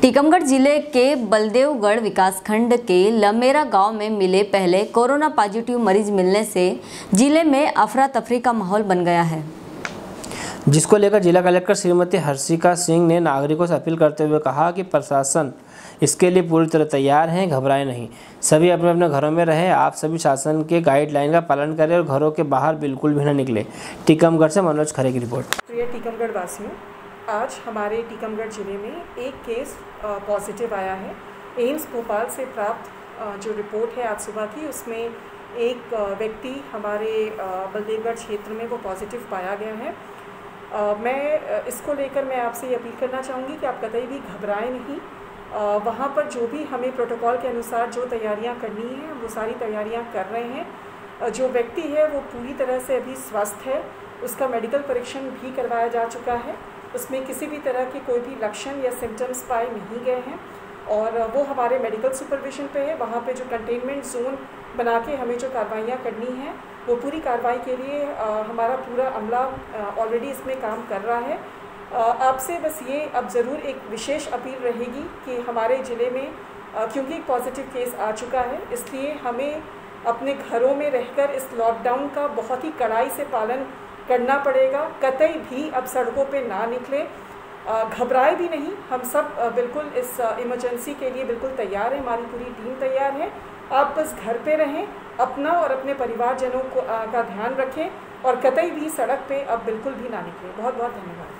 टीकमगढ़ ज़िले के बलदेवगढ़ विकासखंड के लमेरा गाँव में मिले पहले कोरोना पॉजिटिव मरीज़ मिलने से ज़िले में अफरा तफरी का माहौल बन गया है। जिसको लेकर जिला कलेक्टर श्रीमती हर्षिका सिंह ने नागरिकों से अपील करते हुए कहा कि प्रशासन इसके लिए पूरी तरह तैयार हैं घबराए नहीं। सभी अपने अपने घरों में रहे आप सभी शासन के गाइडलाइन का पालन करें और घरों के बाहर बिल्कुल भी न निकले। टीकमगढ़ से मनोज खरे की रिपोर्ट। प्रिय टीकमगढ़ वासियों आज हमारे टीकमगढ़ ज़िले में एक केस पॉजिटिव आया है। एम्स भोपाल से प्राप्त जो रिपोर्ट है आज सुबह की, उसमें एक व्यक्ति हमारे बलदेवगढ़ क्षेत्र में वो पॉजिटिव पाया गया है। मैं इसको लेकर मैं आपसे ये अपील करना चाहूँगी कि आप कतई भी घबराएँ नहीं। वहाँ पर जो भी हमें प्रोटोकॉल के अनुसार जो तैयारियाँ करनी हैं, वो सारी तैयारियाँ कर रहे हैं। जो व्यक्ति है वो पूरी तरह से अभी स्वस्थ है। उसका मेडिकल परीक्षण भी करवाया जा चुका है। उसमें किसी भी तरह के कोई भी लक्षण या सिम्टम्स पाए नहीं गए हैं और वो हमारे मेडिकल सुपरविजन पे है। वहाँ पे जो कंटेनमेंट जोन बना के हमें जो कार्रवाइयाँ करनी हैं वो पूरी कार्रवाई के लिए अ, हमारा पूरा अमला ऑलरेडी इसमें काम कर रहा है। आपसे बस ये अब ज़रूर एक विशेष अपील रहेगी कि हमारे ज़िले में क्योंकि एक पॉजिटिव केस आ चुका है इसलिए हमें अपने घरों में रहकर इस लॉकडाउन का बहुत ही कड़ाई से पालन करना पड़ेगा। कतई भी अब सड़कों पे ना निकले। घबराए भी नहीं। हम सब बिल्कुल इस इमरजेंसी के लिए बिल्कुल तैयार हैं। हमारी पूरी टीम तैयार है। आप बस घर पे रहें, अपना और अपने परिवारजनों को का ध्यान रखें और कतई भी सड़क पे अब बिल्कुल भी ना निकलें। बहुत बहुत धन्यवाद।